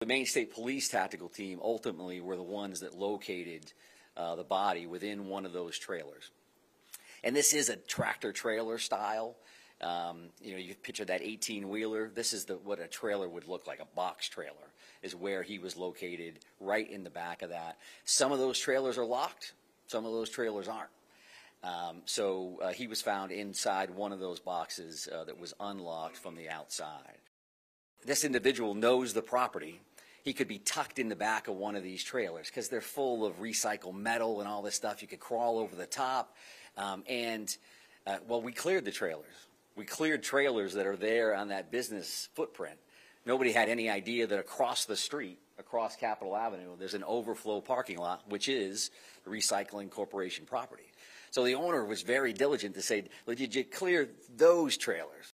The Maine State Police Tactical Team ultimately were the ones that located uh, the body within one of those trailers. And this is a tractor trailer style. Um, you know, you picture that 18 wheeler. This is the, what a trailer would look like. A box trailer is where he was located, right in the back of that. Some of those trailers are locked. Some of those trailers aren't. Um, so uh, he was found inside one of those boxes uh, that was unlocked from the outside. This individual knows the property. He could be tucked in the back of one of these trailers because they're full of recycled metal and all this stuff. You could crawl over the top. Um, and, uh, well, we cleared the trailers. We cleared trailers that are there on that business footprint. Nobody had any idea that across the street, across Capitol Avenue, there's an overflow parking lot, which is the Recycling Corporation property. So the owner was very diligent to say, well, did you clear those trailers?